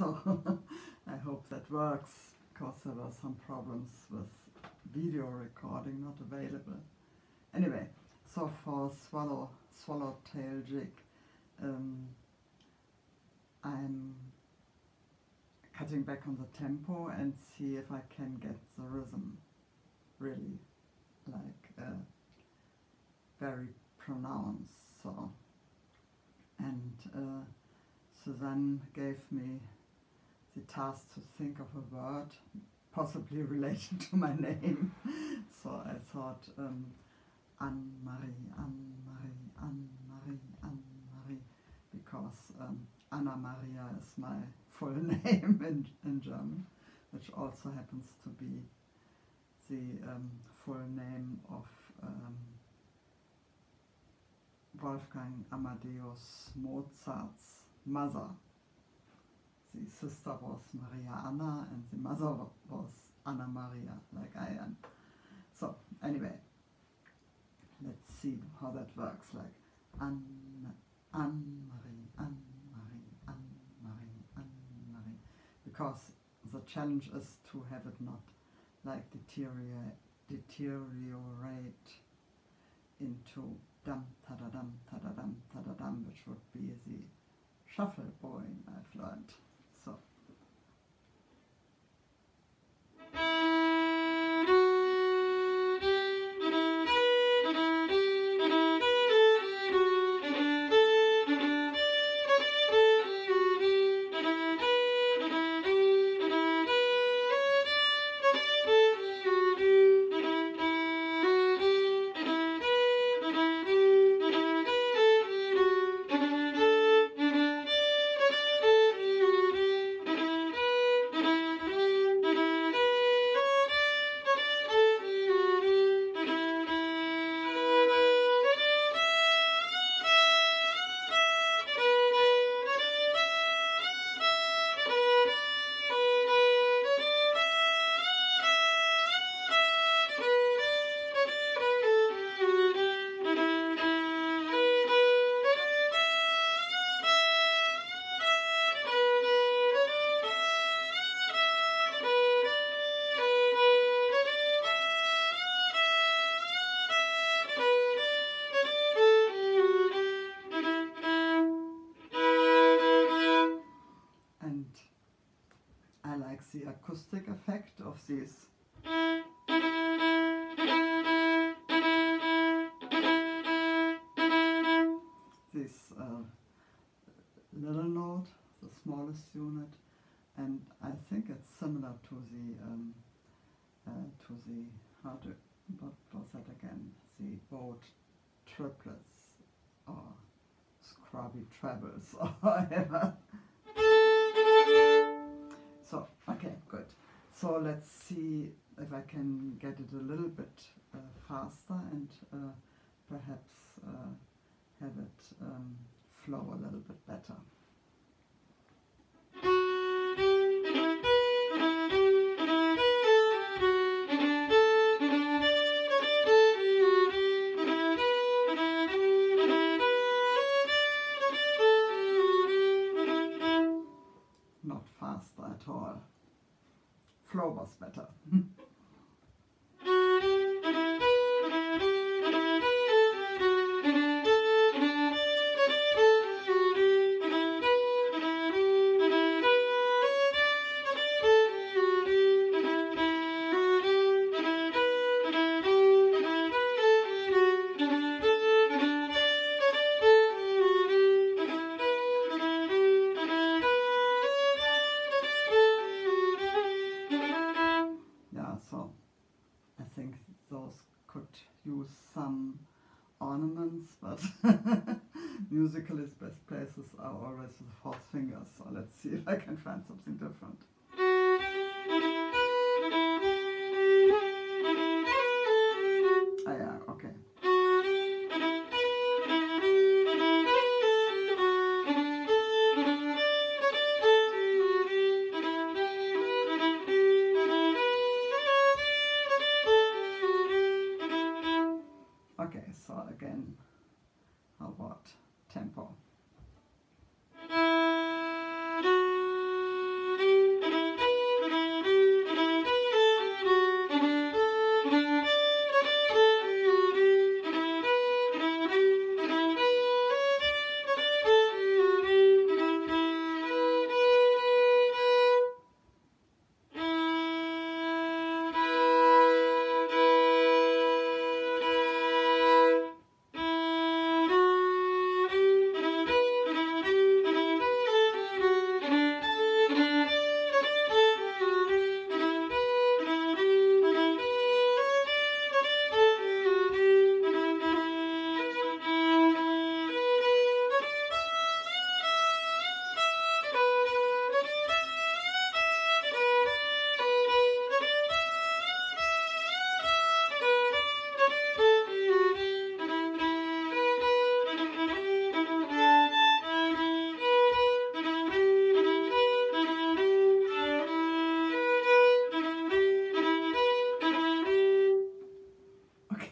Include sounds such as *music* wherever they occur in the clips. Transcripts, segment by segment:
so *laughs* I hope that works because there were some problems with video recording not available. Anyway, so for swallow swallowtail jig, um, I'm cutting back on the tempo and see if I can get the rhythm really like uh, very pronounced. So and uh, Suzanne gave me the task to think of a word possibly related to my name. so I thought um, Anne-Marie, Anne-Marie, Anne-Marie, Anne-Marie, because um, Anna Maria is my *laughs* full name in, in German, which also happens to be the um, full name of um, Wolfgang Amadeus Mozart's mother. The sister was Maria Anna and the mother was Anna Maria, like I am. So, anyway, let's see how that works. Like Anne, Anne Marie, Anne Marie, Anne Marie, Anne Marie. Because the challenge is to have it not like deteriorate, deteriorate into dum ta da dum ta da dum ta da dum, which would be the shuffle bowing I've learned. The acoustic effect of this. This uh, little note, the smallest unit, and I think it's similar to the um, uh, to the how to what was that again? The bowed triplets or scrubby trebles *laughs* or whatever. So, okay, good. So let's see if I can get it a little bit uh, faster and uh, perhaps uh, have it um, flow a little bit better. Flow was better. *laughs* so I think those could use some ornaments, but *laughs* musicalist best places are always with fourth fingers. So let's see if I can find something different. Tempo?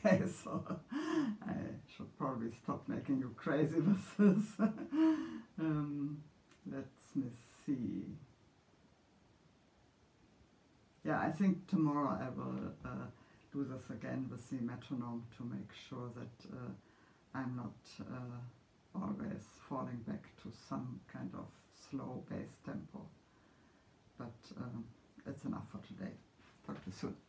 Okay, *laughs* so I should probably stop making you crazy *laughs* with this. um, let me see. Yeah, I think tomorrow I will uh, do this again with the metronome to make sure that uh, I'm not uh, always falling back to some kind of slow base tempo. But um, it's enough for today. Talk to you soon.